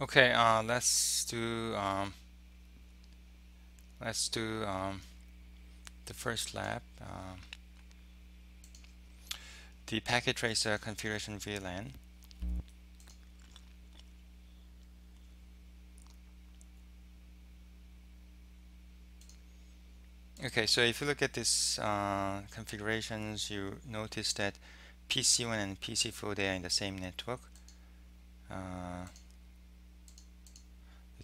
Okay, uh, let's do um, let's do um, the first lab. Um, the packet tracer configuration VLAN. Okay, so if you look at this uh, configurations, you notice that PC1 and PC4 they are in the same network. Uh,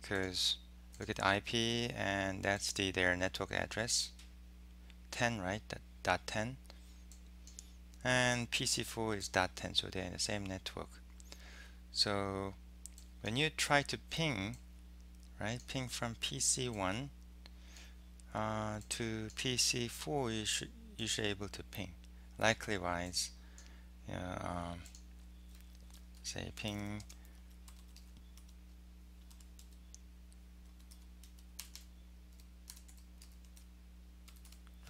because look at IP and that's the their network address. 10 right? That dot 10 and PC4 is dot 10 so they're in the same network. So when you try to ping right ping from PC1 uh, to PC4 you should you should able to ping. Likewise you know, um, say ping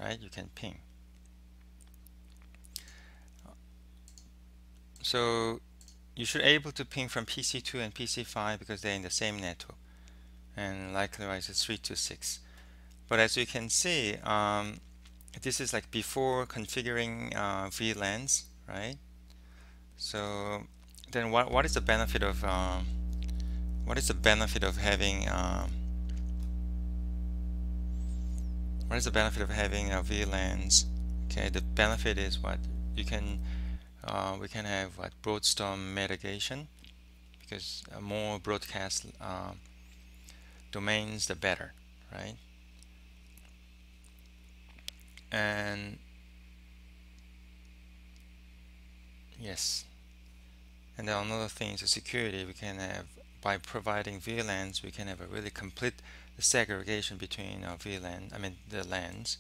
right? You can ping. So you should able to ping from PC2 and PC5 because they're in the same network and likewise it's 3 to 6 but as you can see um, this is like before configuring uh, VLANs right so then what, what is the benefit of um, what is the benefit of having um, what is the benefit of having a VLANs okay the benefit is what? You can uh, we can have what? Broadstorm mitigation because more broadcast uh, domains the better right? And yes. And then another thing is security. We can have by providing VLANs we can have a really complete the segregation between uh, our VLAN, I mean the LANs.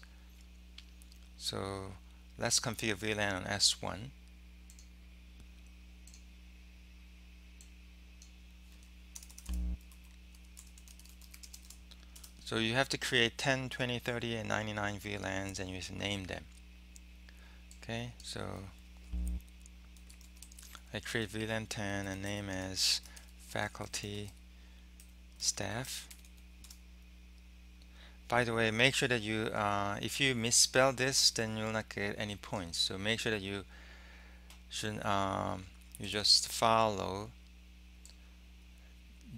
So let's configure VLAN on S1. So you have to create 10, 20, 30, and 99 VLANs and you just name them. Okay, so I create VLAN 10 and name as faculty staff by the way, make sure that you, uh, if you misspell this, then you'll not get any points. So make sure that you should, um, you just follow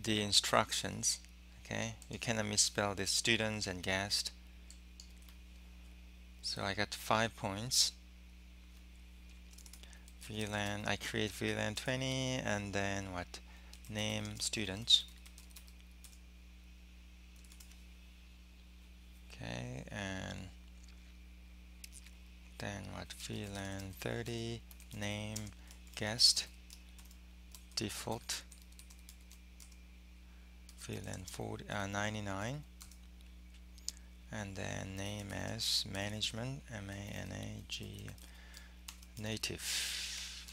the instructions. Okay, you cannot misspell the students and guest. So I got five points. VLAN, I create VLAN 20 and then what? Name students. Okay and then what VLAN 30 name guest default VLAN 40, uh, 99 and then name as management M-A-N-A-G native.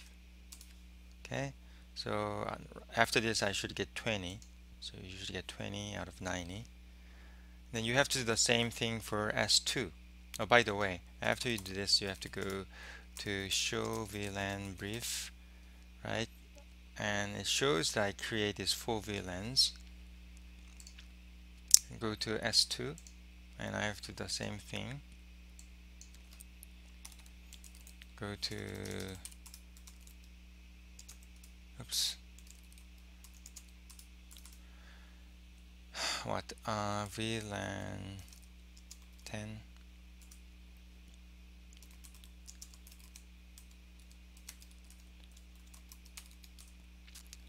Okay so uh, after this I should get 20 so you should get 20 out of 90 then you have to do the same thing for S2. Oh, by the way, after you do this, you have to go to show VLAN brief, right? And it shows that I create these four VLANs. Go to S2, and I have to do the same thing. Go to, oops, what uh, VLAN 10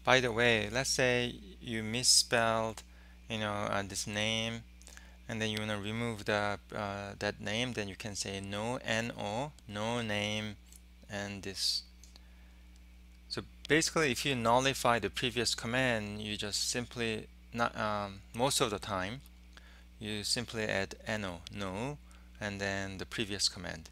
by the way let's say you misspelled you know uh, this name and then you want to remove the uh, that name then you can say no no no name and this. So basically if you nullify the previous command you just simply not um, most of the time you simply add no no and then the previous command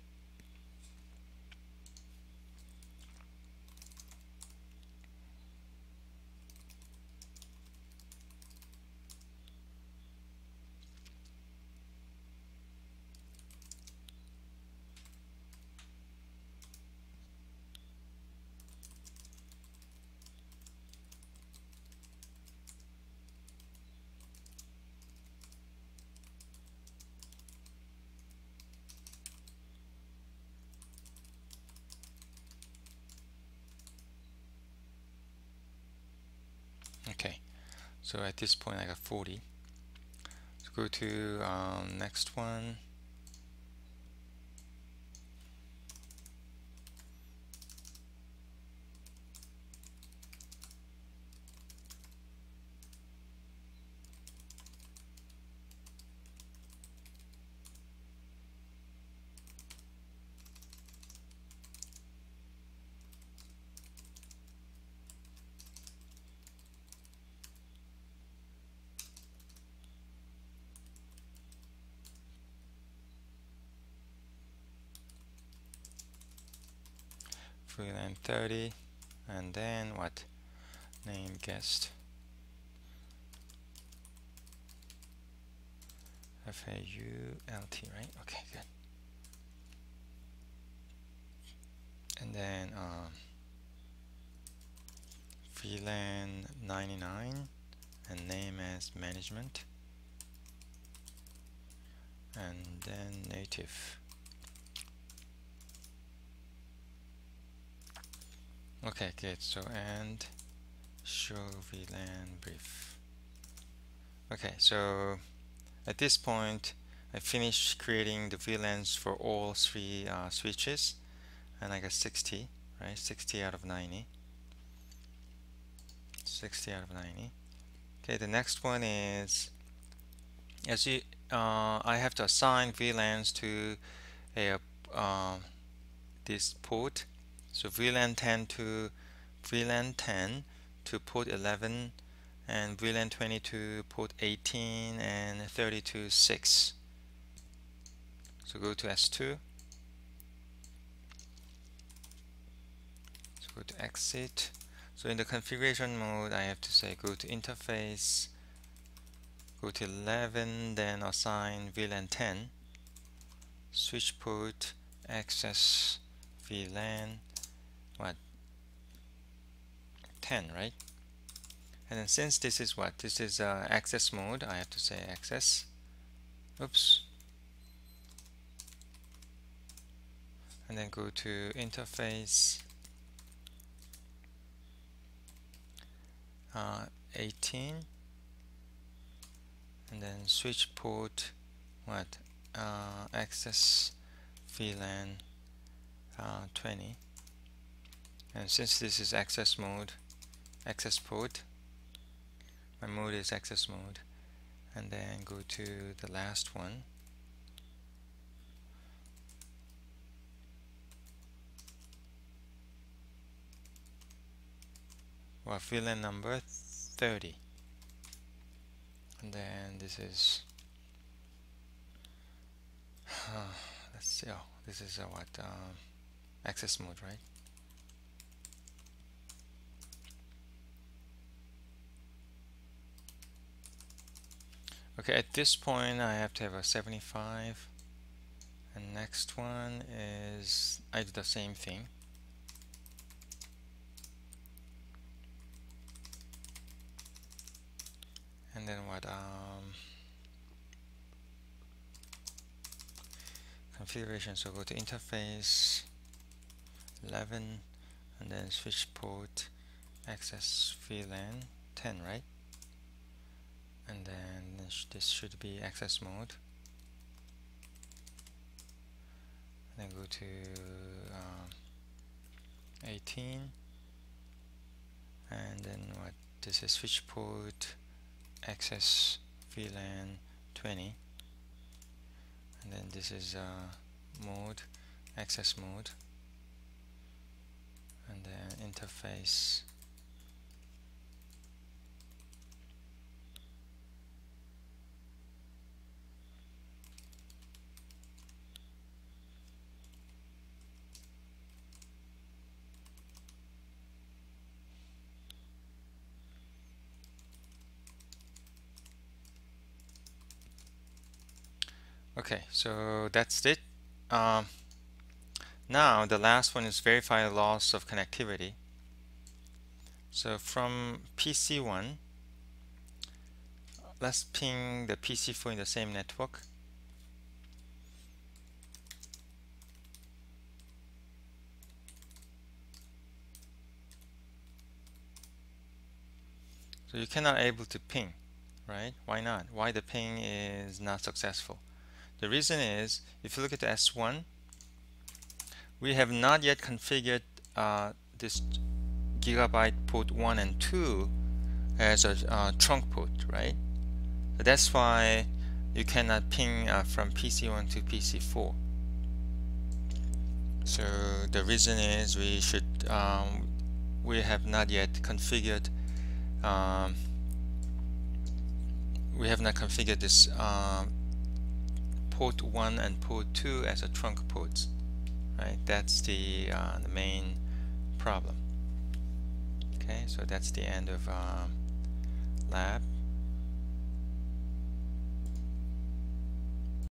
so at this point I got 40 let's go to um, next one VLAN 30 and then what? Name guest. F-A-U-L-T right? Okay good. And then um, VLAN 99 and name as management. And then native Okay, good. So and show VLAN brief. Okay, so at this point, I finished creating the VLANs for all three uh, switches, and I got 60, right? 60 out of 90. 60 out of 90. Okay, the next one is as you uh, I have to assign VLANs to a uh, this port so VLAN 10 to VLAN 10 to port 11 and VLAN 20 to port 18 and 32 6. So go to S2. So go to exit. So in the configuration mode, I have to say go to interface, go to 11, then assign VLAN 10, switch port, access VLAN, what? 10 right? And then since this is what? This is uh, access mode I have to say access. Oops. And then go to interface. Uh, 18 and then switch port what? Uh, access VLAN uh, 20 and since this is access mode access port my mode is access mode. And then go to the last one. Well VLAN number 30 and then this is uh, let's see oh this is what um, access mode right Okay, at this point I have to have a 75 and next one is I do the same thing. And then what um, configuration so go to interface 11 and then switch port access VLAN 10 right this should be access mode. Then go to um, 18 and then what this is switch port access VLAN 20 and then this is uh, mode access mode. And then interface Okay, so that's it. Um, now the last one is verify loss of connectivity. So from PC1, let's ping the PC4 in the same network. so you cannot able to ping right why not why the ping is not successful the reason is if you look at the S1 we have not yet configured uh, this gigabyte port 1 and 2 as a uh, trunk port right? So that's why you cannot ping uh, from PC1 to PC4 so the reason is we should um, we have not yet configured um, we have not configured this um, port 1 and port 2 as a trunk ports right? That's the, uh, the main problem. Okay so that's the end of um, lab